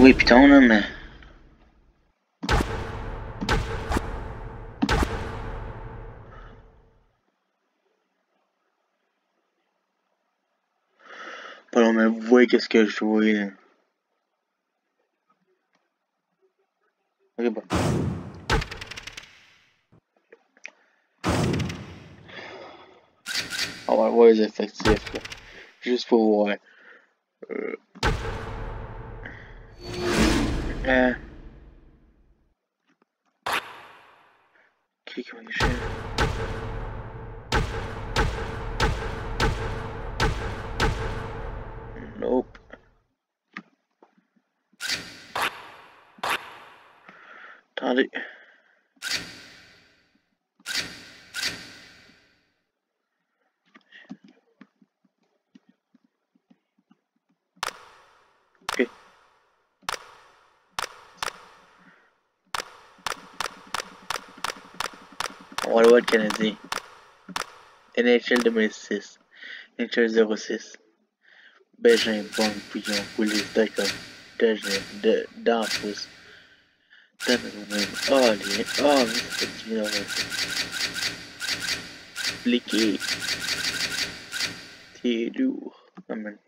Trouvé putain là, mais. Pas long, mais vous voyez qu'est-ce que je jouais là? Ok, bon. On va voir les effectifs. Juste pour voir. Euh... Yeah. Kick him in the shin. Nope. Toddy. Canadien. NHL 2006. NHL 06. Bégin, bon, Pouillon, Poulis, d'accord. De. Donne nous-mêmes. Oh, les. Oh. T'es lourd. Amen.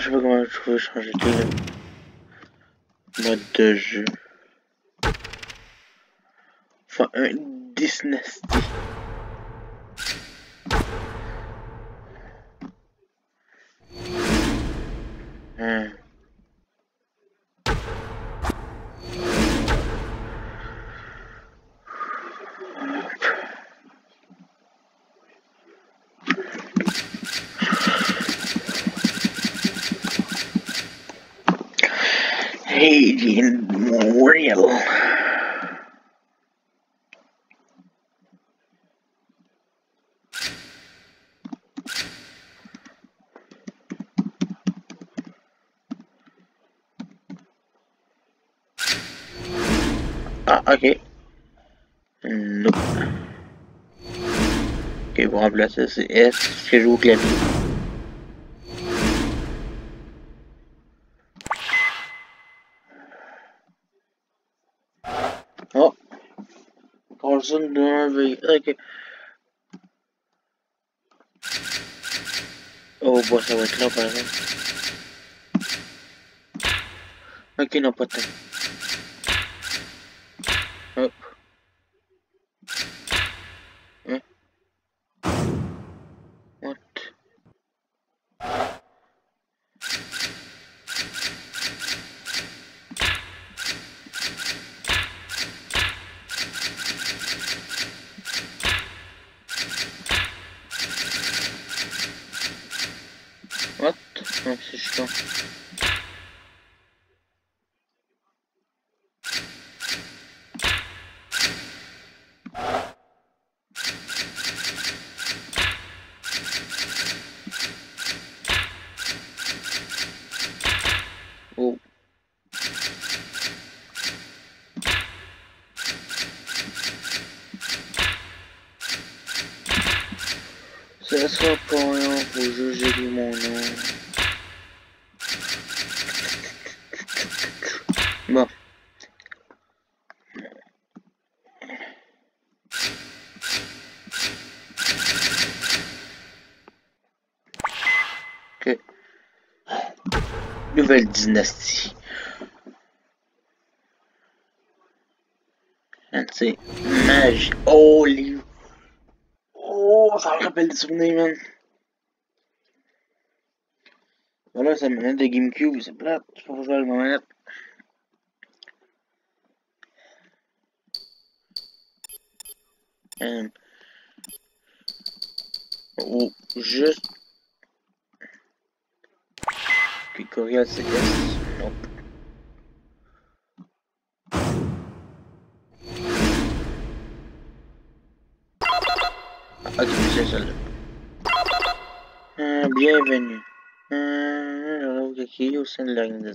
Je sais pas comment je peux changer de mode de jeu. Enfin, un Dynasty. Hmm. Canadian real. Ah, okay. Nope. Okay, bomb blast is, yes, she root. I'm so nervous. Like, oh boy, I went up. I cannot put them. Chiant. Oh. Ça sera pas rien pour juger de mon. Bon. Nouvelle dynastie. C'est magie. Oh, les... Oh, ça me rappelle des souvenirs, man. Voilà, c'est la manette de GameCube, c'est plate. Je peux pas jouer avec ma manette. And... Ou juste... Puis Corial c'est. Nope. Ok, c'est celle-là. Euh, bienvenue. Euh, ok, au sein de.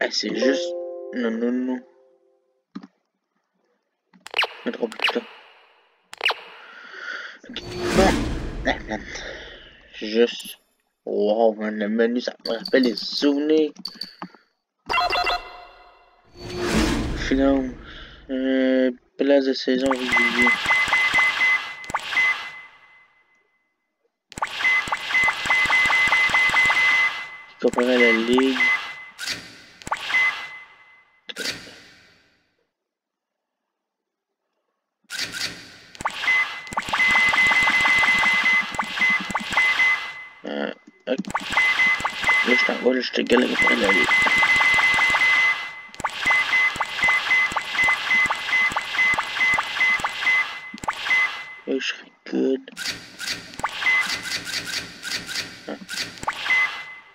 Ah, c'est juste... Non, non, non. Mettre plus tard. Ah, man. Juste. Wow, le menu, ça me rappelle les souvenirs. Finance. Euh, place de saison régulier. Comparé à la ligue? Et je serai good.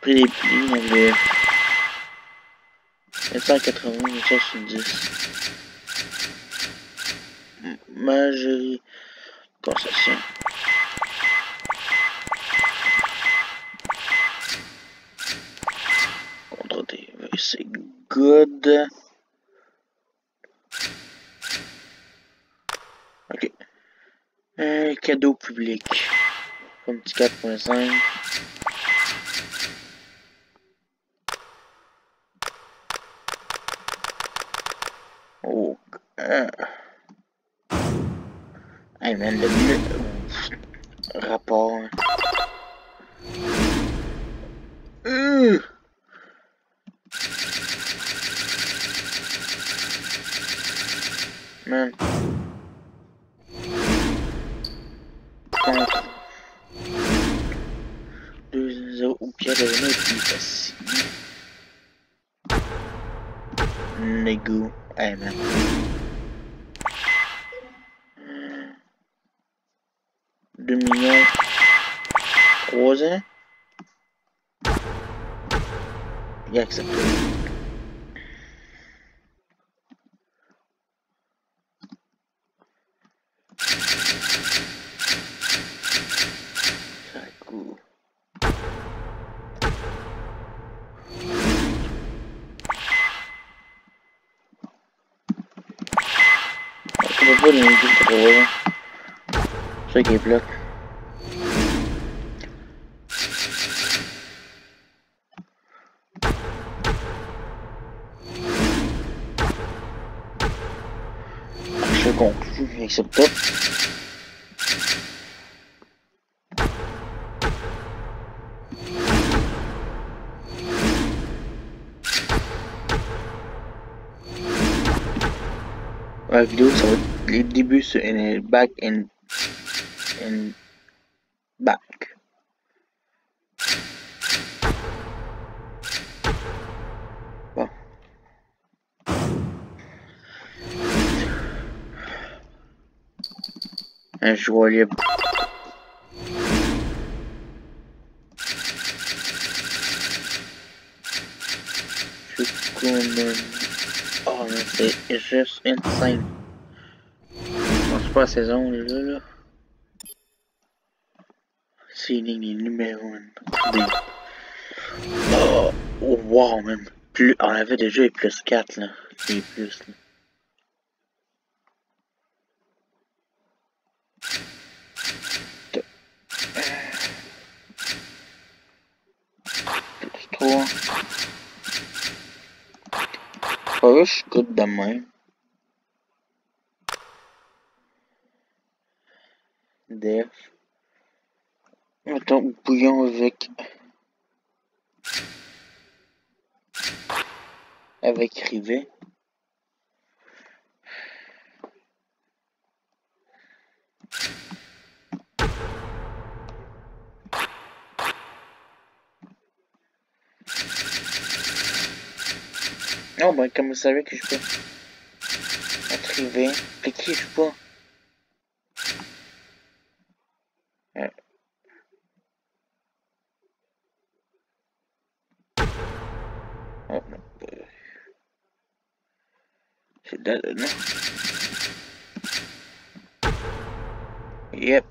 Pris les plis, y avait 180, 170. Majerie concession. Good. Ok. Un cadeau public. Un petit 4.5. Oh. Euh. Hey man, le rapport. Euh. Jesus. Nigga, amen. Deux millions. Rose. Il. Thank you. Pas les musiques drôles. C'est ça qui est plat. Je conclue avec ce. La vidéo, ça va les débuts in a back and and back. Bon. Un joueur libre. Je comme... Oh, c'est juste insane. Pas saison là. là. C'est les numéros. Oh, oh, wow, man. Plus, on avait déjà plus 4 là. Plus là. Suis good de même. Def. Attends, avec avec Rivet. Non, ben, comme vous savez que je peux être Rivet, cliquer, je peux? dead, isn't it? Yep.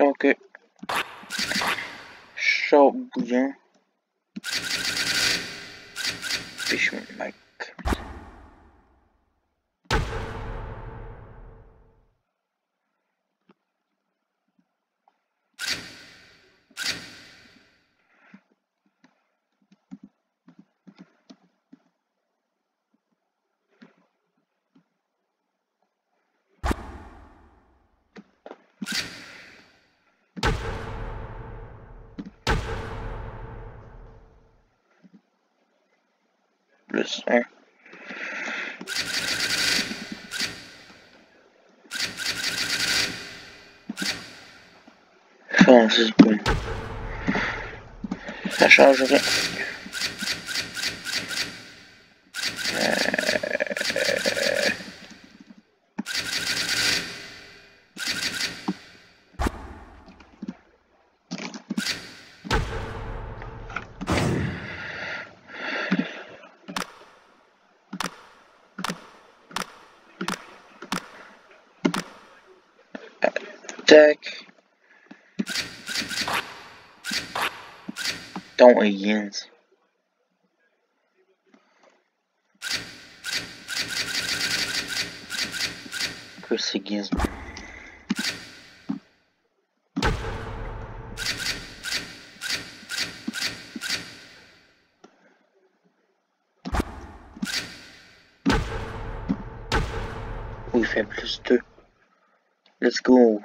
Okay. So, yeah. Fishman Mike. is there. Fala, vocês bom. Achar. Don't against. Chris against me. Oui, fait plus 2. Let's go.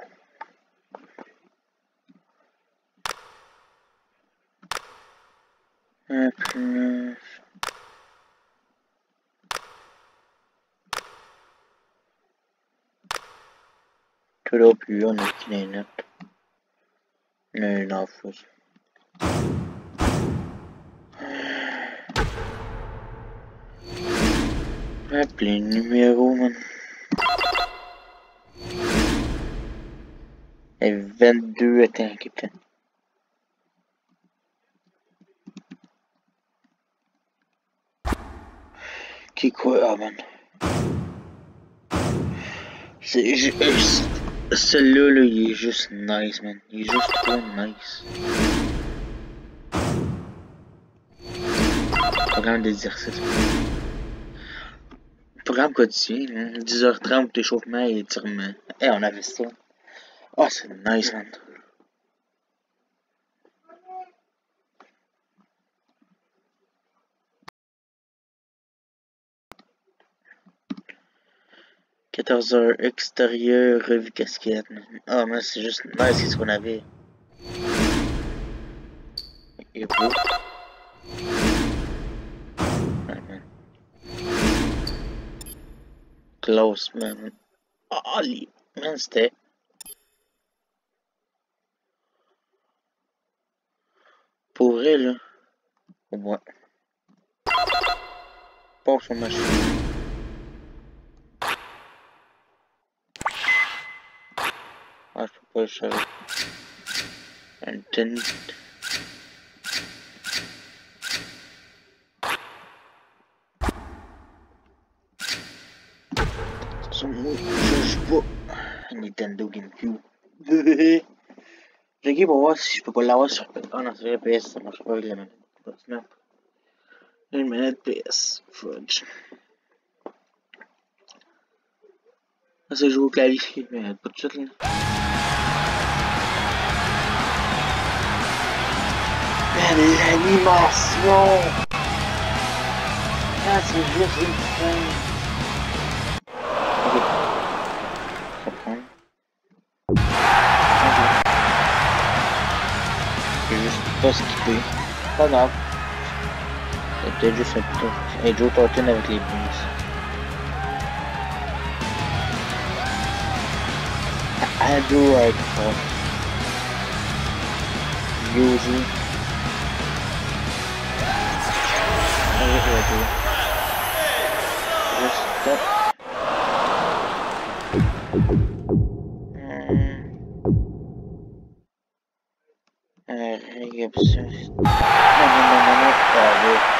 proprio nel Kinect nel Nafus e plinni mia woman e 22 tenkite koy Seyirci Celui-là, là, il est juste nice, man. Il est juste trop nice. Programme d'exercice. Programme quotidien, 10h30 d'échauffement et étirement. Eh, on avait ça. Oh, c'est nice, man. 14 heures extérieur, revue casquette. Ah, oh, mais c'est juste nice, c'est ce qu'on avait. Ah, man. Close, man. Oh, man, c'était. Pour vrai, là. Au moins. Pas sur machine. I and then some more and then do game cube Reggie Bowas con la voz on a 3 PS most probably man. But snap. In minute PS fudge. As I joue clavier, mais pas de chute là. L'animation Ah, c'est juste une fin. J'ai juste pas skippé. Pas grave. C'était juste un, un Joe Thornton avec les Bulls. Andrew Radcliffe. Yuzi. What do en weer door. Dus Nee, En rechts... En dan nog daar weer.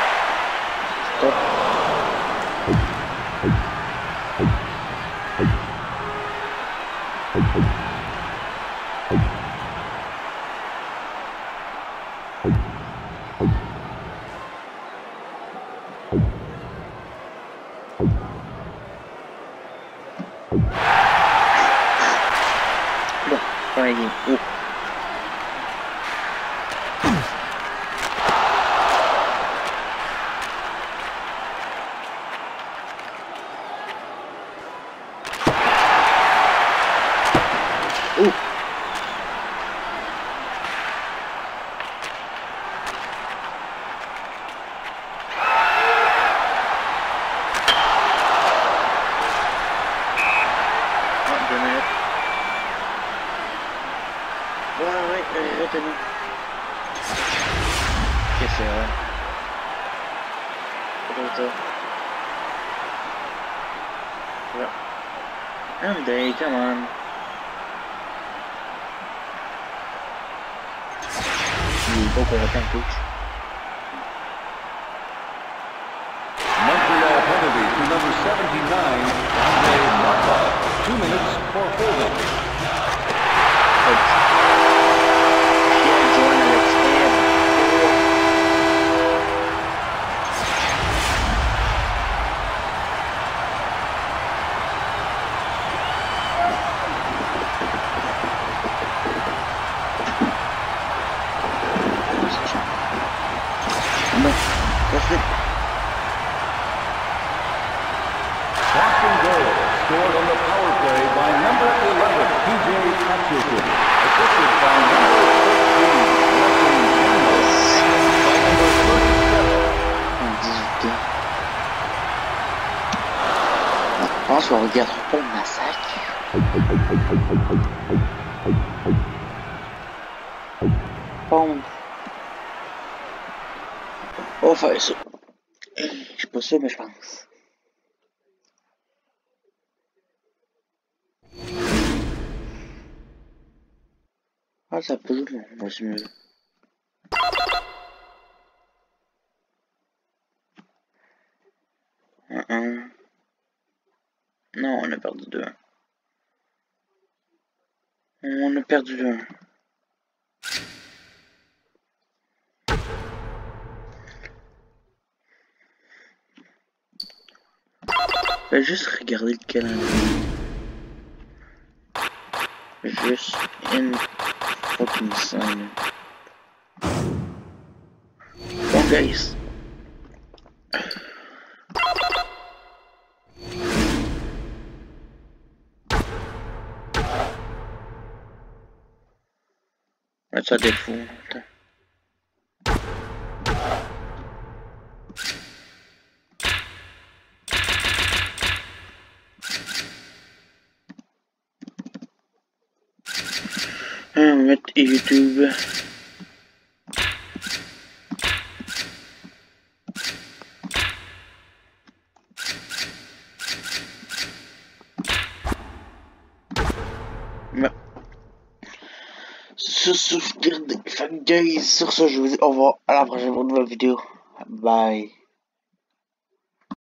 Come on. Il est pas content, coach. Montreal penalty to number 79, Andre Markov. Two minutes for holding. Haverá um massacre? Bom. Ou faz. Expulsou meus pães. Olha, Bruno, mas meu. Uh-uh. Non, on a perdu deux. On a perdu deux. Fais juste regarder le calendrier. Juste une fucking scène. Bon, guys. Faccia defunta. Ah, metti YouTube. Sur ce, je vous dis au revoir à la prochaine pour une nouvelle vidéo. Bye.